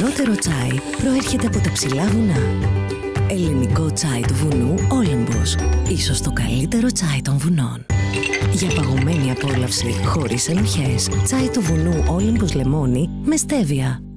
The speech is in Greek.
φθηνότερο τσάι προέρχεται από τα ψηλά βουνά. Ελληνικό τσάι του βουνού Όλυμπος. Ίσως το καλύτερο τσάι των βουνών. Για παγωμένη απόλαυση χωρίς ενοχές. Τσάι του βουνού Όλυμπος λεμόνι με στέβια.